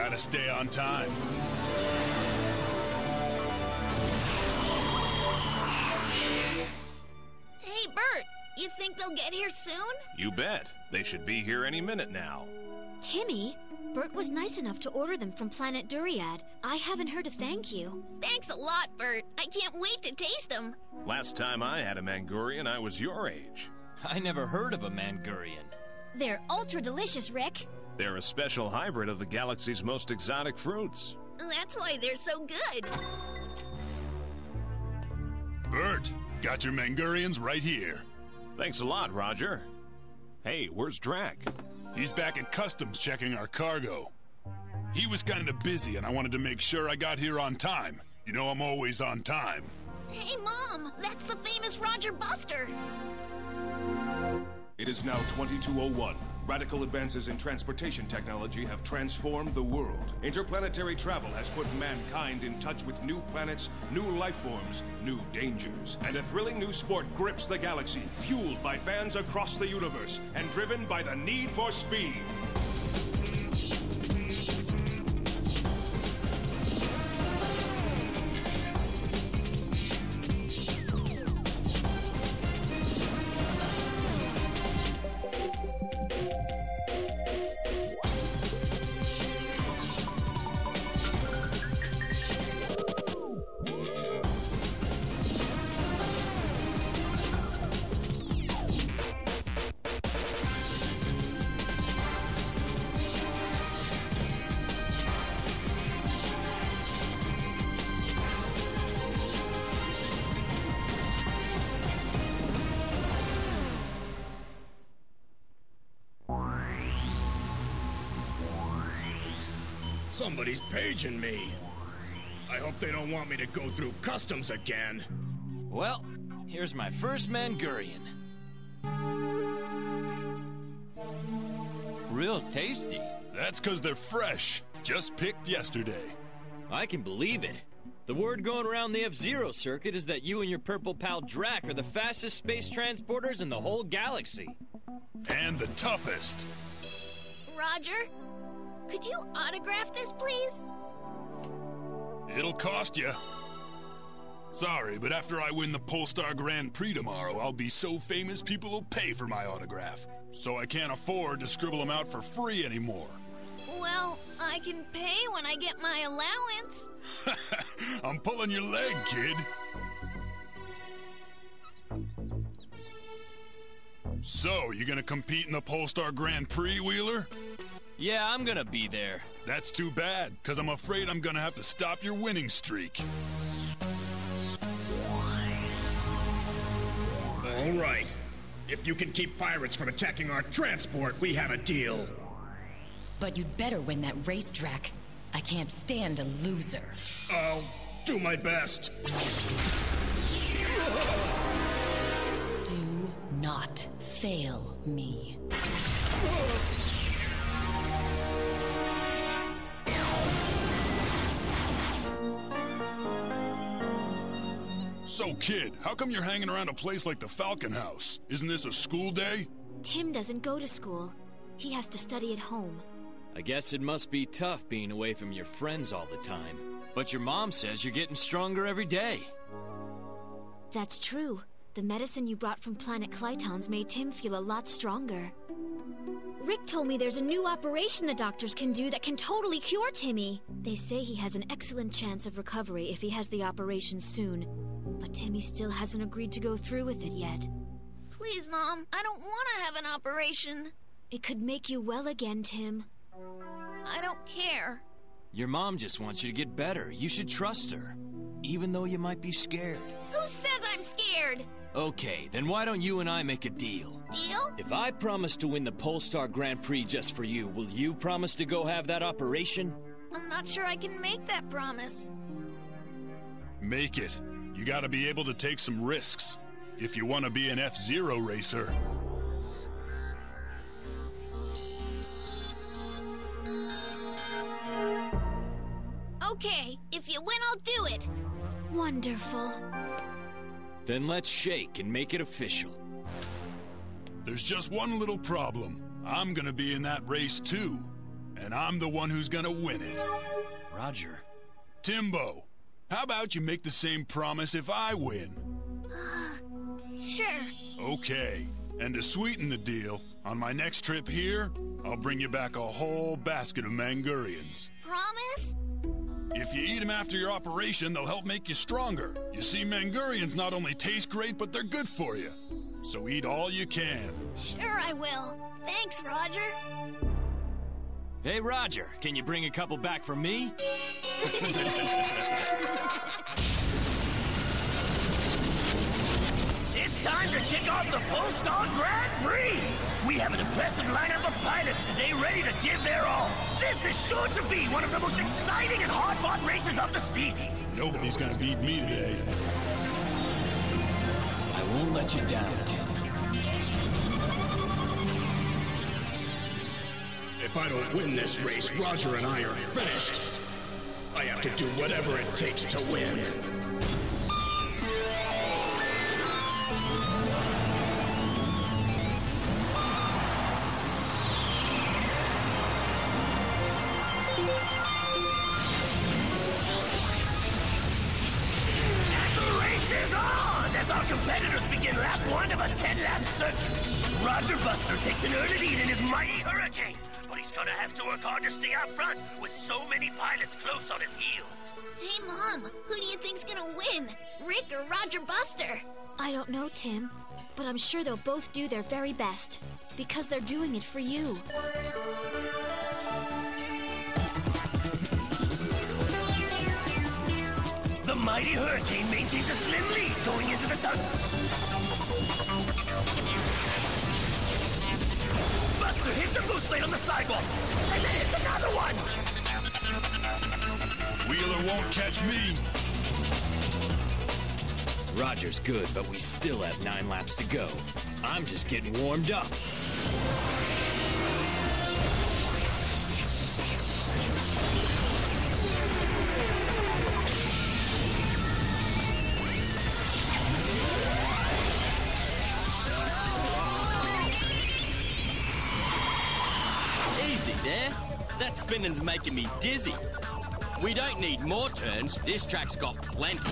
Gotta stay on time. Hey, Bert, you think they'll get here soon? You bet. They should be here any minute now. Timmy, Bert was nice enough to order them from Planet Duriad. I haven't heard a thank you. Thanks a lot, Bert. I can't wait to taste them. Last time I had a Mangurian, I was your age. I never heard of a Mangurian. They're ultra delicious, Rick. They're a special hybrid of the galaxy's most exotic fruits. That's why they're so good. Bert, got your Mangurians right here. Thanks a lot, Roger. Hey, where's Drac? He's back at customs checking our cargo. He was kind of busy, and I wanted to make sure I got here on time. You know, I'm always on time. Hey, Mom, that's the famous Roger Buster. It is now 2201. Radical advances in transportation technology have transformed the world. Interplanetary travel has put mankind in touch with new planets, new life forms, new dangers. And a thrilling new sport grips the galaxy, fueled by fans across the universe and driven by the need for speed. Somebody's paging me. I hope they don't want me to go through customs again. Well, here's my first Mangurian. Real tasty. That's because they're fresh, just picked yesterday. I can believe it. The word going around the F Zero circuit is that you and your purple pal Drac are the fastest space transporters in the whole galaxy. And the toughest. Roger, could you autograph this, please? It'll cost you. Sorry, but after I win the Polestar Grand Prix tomorrow, I'll be so famous people will pay for my autograph. So I can't afford to scribble them out for free anymore. Well, I can pay when I get my allowance. I'm pulling your leg, kid. So, you gonna compete in the Polestar Grand Prix, Wheeler? Yeah, I'm gonna be there. That's too bad, because I'm afraid I'm gonna have to stop your winning streak. All right. If you can keep pirates from attacking our transport, we have a deal. But you'd better win that race, Drac. I can't stand a loser. I'll do my best. Do not fail me. So, kid, how come you're hanging around a place like the Falcon House? Isn't this a school day? Tim doesn't go to school. He has to study at home. I guess it must be tough being away from your friends all the time. But your mom says you're getting stronger every day. That's true. The medicine you brought from planet Clytons made Tim feel a lot stronger. Rick told me there's a new operation the doctors can do that can totally cure Timmy. They say he has an excellent chance of recovery if he has the operation soon. But Timmy still hasn't agreed to go through with it yet. Please, Mom, I don't want to have an operation. It could make you well again, Tim. I don't care. Your mom just wants you to get better. You should trust her. Even though you might be scared. Who says I'm scared? Okay, then why don't you and I make a deal? Deal? If I promise to win the Polestar Grand Prix just for you, will you promise to go have that operation? I'm not sure I can make that promise. Make it. You gotta be able to take some risks. If you wanna be an F Zero racer. Okay, if you win, I'll do it. Wonderful. Then let's shake and make it official. There's just one little problem. I'm gonna be in that race too. and I'm the one who's gonna win it. Roger. Timbo, how about you make the same promise if I win? Sure. Okay. And to sweeten the deal, on my next trip here, I'll bring you back a whole basket of Mangurians. Promise? If you eat them after your operation, they'll help make you stronger. You see, Mangurians not only taste great, but they're good for you. So eat all you can. Sure, I will. Thanks, Roger. Hey, Roger, can you bring a couple back for me? It's time to kick off the Polestar Grand Prix! We have an impressive lineup of pilots today ready to give their all. This is sure to be one of the most exciting and hard-fought races of the season. Nobody's gonna beat me today. I won't let you down, Tim. If I don't win this race, Roger and I are finished. I have to do whatever it takes to win. One of a 10-lap circuit. Roger Buster takes an early lead in his mighty Hurricane, but he's gonna have to work hard to stay out front with so many pilots close on his heels. Hey, Mom, who do you think's gonna win? Rick or Roger Buster? I don't know, Tim, but I'm sure they'll both do their very best because they're doing it for you. The mighty Hurricane maintains a slim lead going into the tunnel. Buster hits a boost plate on the sidewalk, and then hits another one. Wheeler won't catch me. Roger's good, but we still have nine laps to go. I'm just getting warmed up. There. That spinning's making me dizzy. We don't need more turns. This track's got plenty.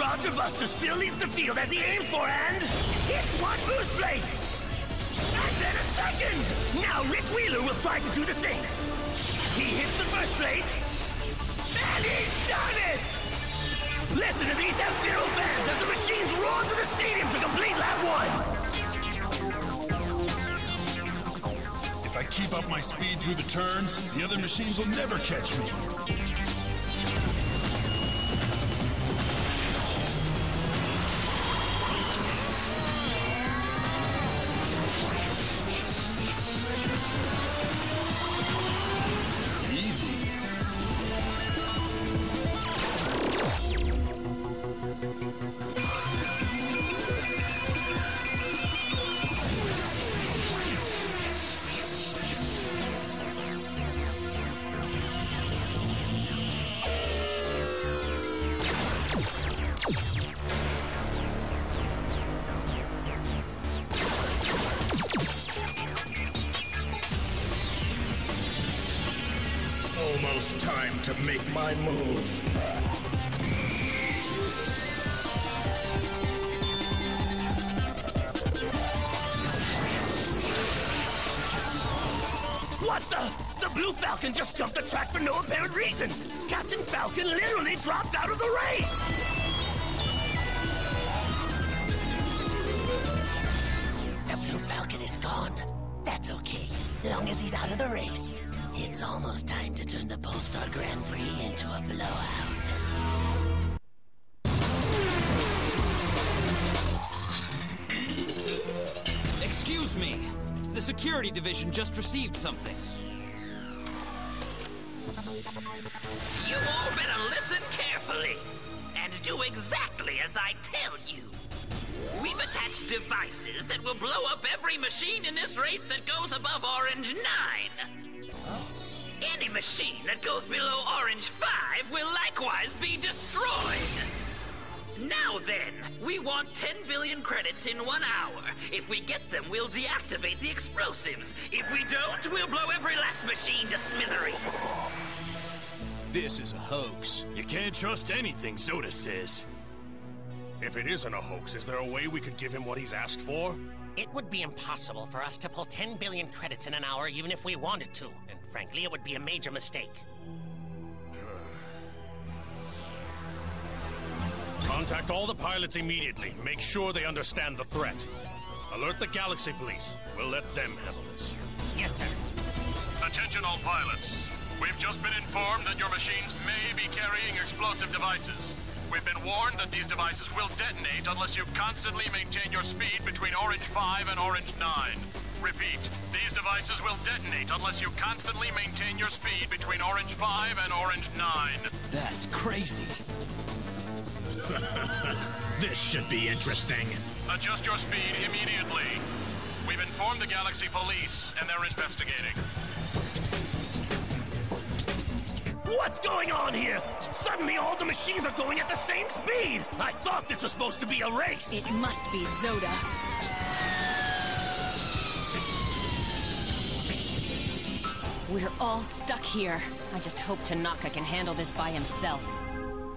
Roger Buster still leads the field as he aims for and hits one boost plate. And then a second. Now Rick Wheeler will try to do the same. He hits the first plate. And he's done it! Listen to these F-Zero fans as the machines roar through the stadium to complete lap one. Keep up my speed through the turns, the other machines will never catch me. To make my move. What the? The Blue Falcon just jumped the track for no apparent reason. Captain Falcon literally dropped out of the race. The Blue Falcon is gone. That's okay, long as he's out of the race. It's almost time to turn the Polestar Grand Prix into a blowout. Excuse me. The security division just received something. You all better listen carefully and do exactly as I tell you. We've attached devices that will blow up every machine in this race that goes above Orange 9. Any machine that goes below Orange 5 will likewise be destroyed. Now then, we want 10 billion credits in one hour. If we get them, we'll deactivate the explosives. If we don't, we'll blow every last machine to smithereens. This is a hoax. You can't trust anything Zoda says. If it isn't a hoax, is there a way we could give him what he's asked for? It would be impossible for us to pull 10 billion credits in an hour even if we wanted to. And frankly, it would be a major mistake. Contact all the pilots immediately. Make sure they understand the threat. Alert the Galaxy Police. We'll let them handle this. Yes, sir. Attention all pilots. We've just been informed that your machines may be carrying explosive devices. We've been warned that these devices will detonate unless you constantly maintain your speed between Orange 5 and Orange 9. Repeat, these devices will detonate unless you constantly maintain your speed between Orange 5 and Orange 9. That's crazy. this should be interesting. Adjust your speed immediately. We've informed the Galaxy Police, and they're investigating. What's going on here? Suddenly all the machines are going at the same speed! I thought this was supposed to be a race! It must be Zoda. We're all stuck here. I just hope Tanaka can handle this by himself.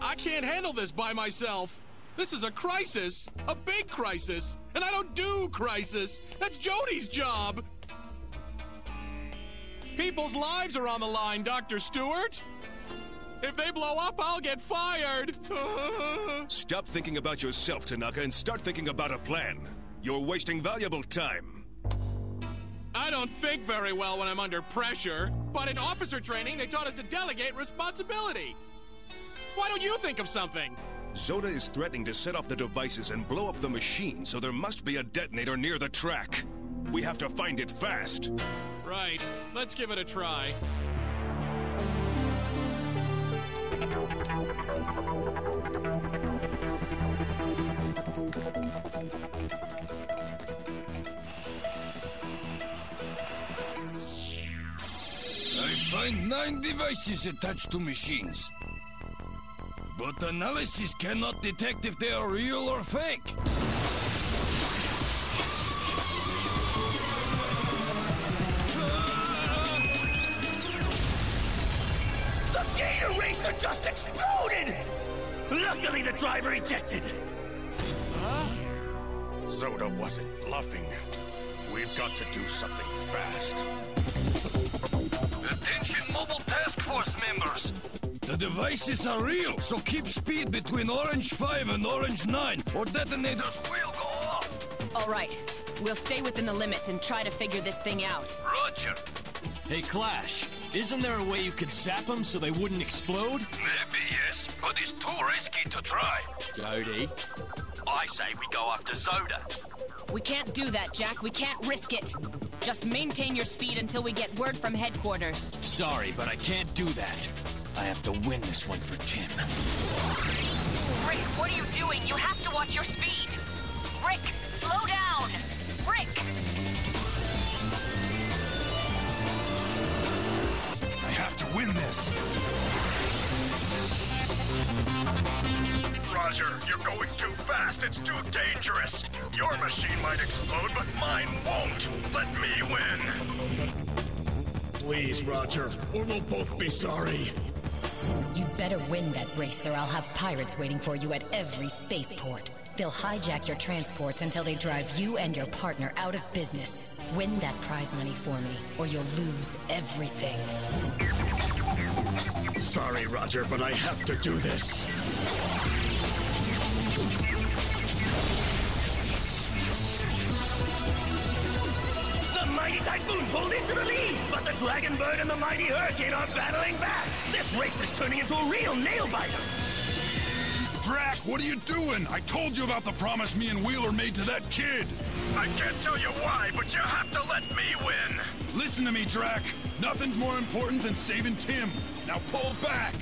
I can't handle this by myself. This is a crisis, a big crisis, and I don't do crisis. That's Jody's job. People's lives are on the line, Dr. Stewart. If they blow up, I'll get fired. Stop thinking about yourself, Tanaka, and start thinking about a plan. You're wasting valuable time. I don't think very well when I'm under pressure, but in officer training, they taught us to delegate responsibility. Why don't you think of something? Zoda is threatening to set off the devices and blow up the machine, so there must be a detonator near the track. We have to find it fast. Right. Let's give it a try. I find nine devices attached to machines. But analysis cannot detect if they are real or fake. Gator just exploded! Luckily, the driver ejected. Huh? Zoda wasn't bluffing. We've got to do something fast. Attention Mobile Task Force members! The devices are real, so keep speed between Orange 5 and Orange 9, or detonators will go off! All right. We'll stay within the limits and try to figure this thing out. Roger! Hey, Clash, isn't there a way you could zap them so they wouldn't explode? Maybe yes, but it's too risky to try. Jody, I say we go after Zoda. We can't do that, Jack. We can't risk it. Just maintain your speed until we get word from headquarters. Sorry, but I can't do that. I have to win this one for Tim. Rick, what are you doing? You have to watch your speed. Rick, slow down. Win this. Roger, you're going too fast. It's too dangerous. Your machine might explode, but mine won't. Let me win. Please, Roger, or we'll both be sorry. You'd better win that race, or I'll have pirates waiting for you at every spaceport. They'll hijack your transports until they drive you and your partner out of business. Win that prize money for me, or you'll lose everything. Sorry, Roger, but I have to do this. The mighty Typhoon pulled into the lead, but the Dragon Bird and the mighty Hurricane are battling back. This race is turning into a real nail biter. Drac, what are you doing? I told you about the promise me and Wheeler made to that kid. I can't tell you why, but you have to let me win. Listen to me, Drac. Nothing's more important than saving Tim. Now pull back.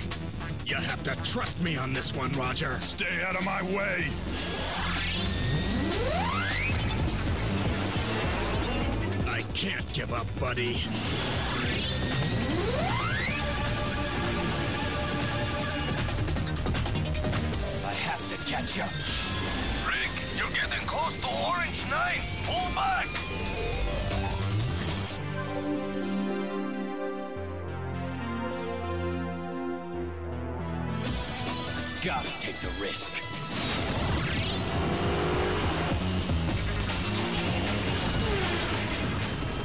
You have to trust me on this one, Roger. Stay out of my way. I can't give up, buddy. Catch you. Rick, you're getting close to Orange 9. Pull back. Gotta take the risk.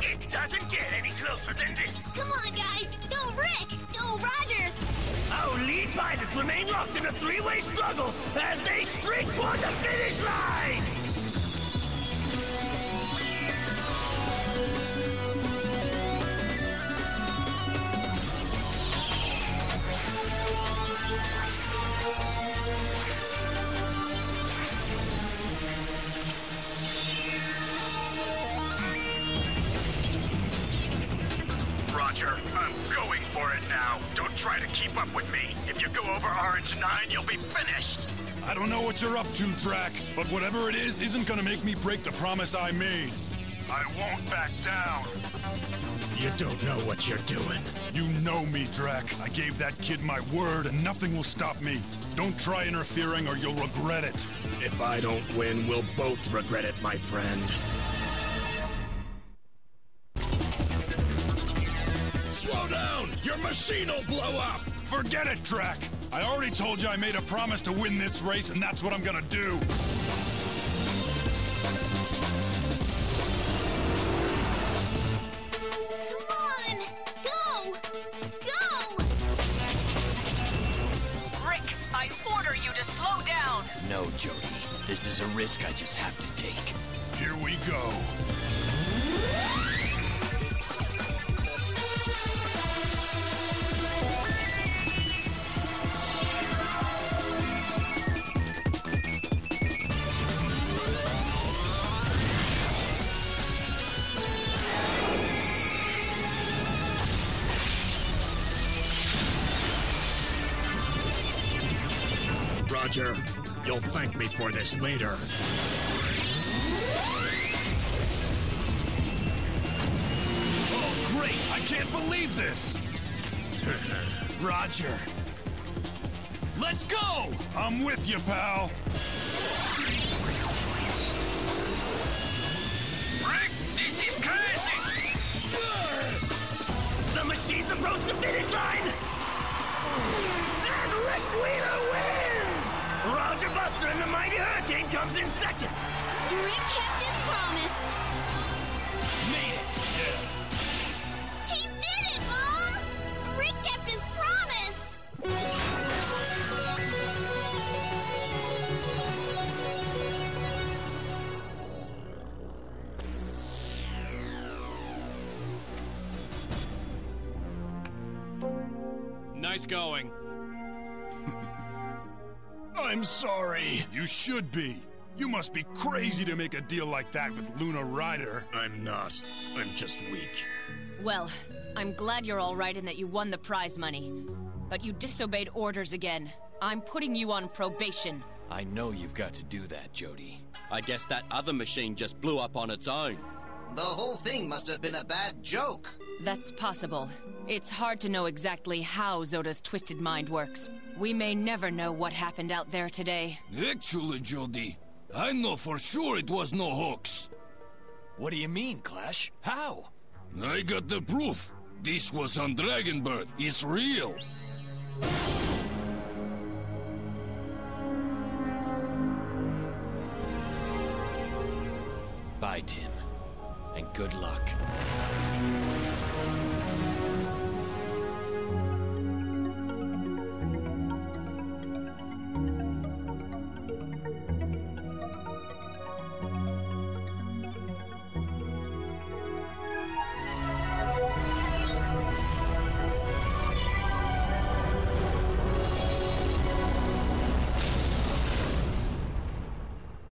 It doesn't get any closer than this. Come on, guys! Go Rick! Go Rogers! Lead pilots remain locked in a three-way struggle as they streak toward the finish line! Roger, I'm going for it now. Don't try to keep up with me. If you go over Orange 9, you'll be finished. I don't know what you're up to, Drac, but whatever it is isn't gonna make me break the promise I made. I won't back down. You don't know what you're doing. You know me, Drac. I gave that kid my word, and nothing will stop me. Don't try interfering or you'll regret it. If I don't win, we'll both regret it, my friend. Down! Your machine will blow up! Forget it, Drac! I already told you I made a promise to win this race, and that's what I'm gonna do! Come on! Go! Go! Rick, I order you to slow down. No, Jody. This is a risk I just have to take. Here we go. Roger, you'll thank me for this later. Oh, great! I can't believe this! Roger. Let's go! I'm with you, pal. Rick, this is crazy! The machines approach the finish line! And the Mighty Hurricane comes in second! Rick kept his promise. Made it! He I'm sorry. You should be. You must be crazy to make a deal like that with Luna Ryder. I'm not. I'm just weak. Well, I'm glad you're all right and that you won the prize money. But you disobeyed orders again. I'm putting you on probation. I know you've got to do that, Jody. I guess that other machine just blew up on its own. The whole thing must have been a bad joke. That's possible. It's hard to know exactly how Zoda's twisted mind works. We may never know what happened out there today. Actually, Jody, I know for sure it was no hoax. What do you mean, Clash? How? I got the proof. This was on Dragonbird. It's real. Bye, Tim. And good luck.